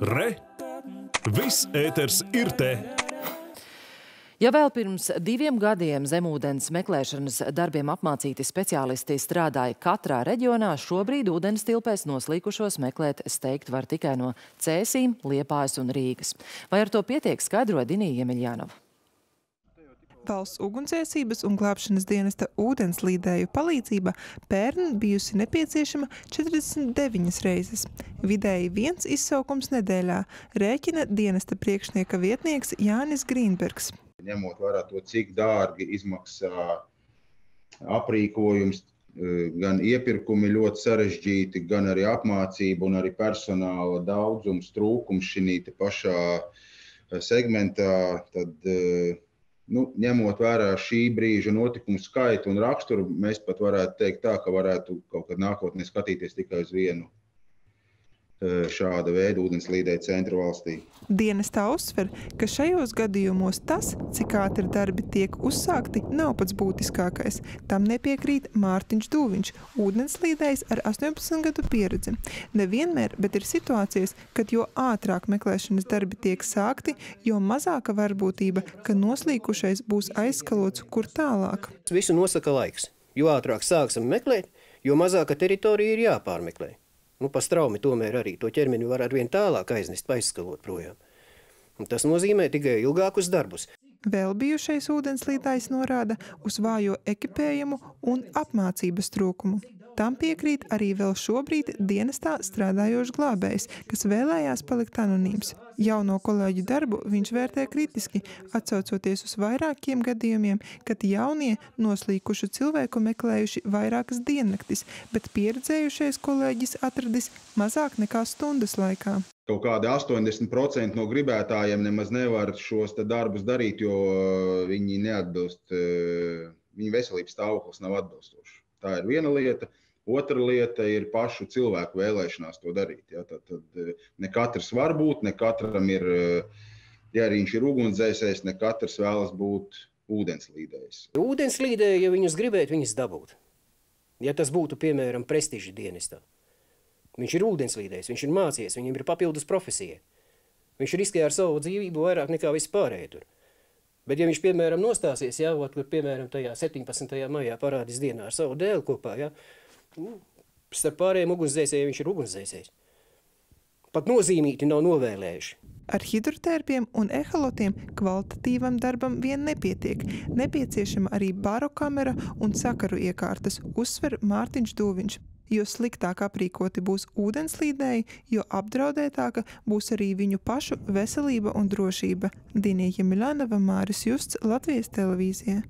Re! Viss ēters ir te! Ja vēl pirms diviem gadiem zemūdens meklēšanas darbiem apmācīti speciālisti strādāja katrā reģionā, šobrīd ūdens tilpēs noslīkušos meklēt steigt var tikai no Cēsīm, Liepājas un Rīgas. Vai ar to pietiek skaidroja Dinija Jemeļjanova? Valsts ugunsdzēsības un glābšanas dienesta ūdenslīdēju palīdzība pērn bijusi nepieciešama 49 reizes. Vidēji viens izsaukums nedēļā rēķina dienesta priekšnieka vietnieks Jānis Grīnbergs. Ņemot vērā to, cik dārgi izmaksā aprīkojums, gan iepirkumi ļoti sarežģīti, gan arī apmācība un arī personāla daudzums, trūkums šī pašā segmentā, tad nu, ņemot vērā šī brīža notikumu skaitu un raksturu, mēs pat varētu teikt tā, ka varētu kaut kad nākotnē skatīties tikai uz vienu šāda veida ūdenslīdēju centru valstī. Dienestā uzsver, ka šajos gadījumos tas, cik ātri darbi tiek uzsākti, nav pats būtiskākais. Tam nepiekrīt Mārtiņš Dūviņš, ūdenslīdējs ar 18 gadu pieredzi. Nevienmēr, bet ir situācijas, kad jo ātrāk meklēšanas darbi tiek sākti, jo mazāka varbūtība, ka noslīkušais būs aizskalots kur tālāk. Visu nosaka laiks. Jo ātrāk sāksim meklēt, jo mazāka teritorija ir jāpārmeklē nu, pa straumi tomēr arī to ķermeni var arvien tālāk aiznest, aizskalot projām. Un tas nozīmē tikai ilgākus darbus. Vēl bijušais ūdenslīdājs norāda uz vājo ekipējumu un apmācības trūkumu. Tam piekrīt arī vēl šobrīd dienestā strādājošs glābējs, kas vēlējās palikt anonīms. Jauno kolēģu darbu viņš vērtē kritiski, atsaucoties uz vairākiem gadījumiem, kad jaunie noslīkušu cilvēku meklējuši vairākas diennaktis, bet pieredzējušais kolēģis atradis mazāk nekā stundas laikā. Kaut kādi 80% no gribētājiem nemaz nevar šos darbus darīt, jo viņi neatbilst, viņu veselības stāvoklis nav atbilstošs. Tā ir viena lieta. Otra lieta ir pašu cilvēku vēlēšanās to darīt. Ja? Tad, tad eh, ne katrs var būt, ne katram ir, eh, ja arī viņš ir ugunsdzēsējs, ne katrs vēlas būt ūdenslīdējs. Ūdenslīdēji, ja viņus gribētu, viņus dabūt. Ja tas būtu, piemēram, prestiža dienestā. Viņš ir ūdenslīdējs, viņš ir mācījies, viņam ir papildus profesija. Viņš riskē ar savu dzīvību vairāk nekā vispārējie tur. Bet, ja viņš, piemēram, nostāsies, jā, ot, kur, piemēram, tajā 17. maijā parādīs dienā ar savu dēlu kopā, jā, nu, starp pārējiem ugunsdzēsējiem viņš ir ugunsdzēsējs. Pat nozīmīti nav novēlējuši. Ar hidrotērpiem un ehalotiem kvalitatīvam darbam vien nepietiek. Nepieciešama arī barokamera un sakaru iekārtas, uzsver Mārtiņš Dūviņš jo sliktāk aprīkoti būs ūdenslīdēji, jo apdraudētāka būs arī viņu pašu veselība un drošība. Dinija Milanova, Māris Justs, Latvijas televīzija.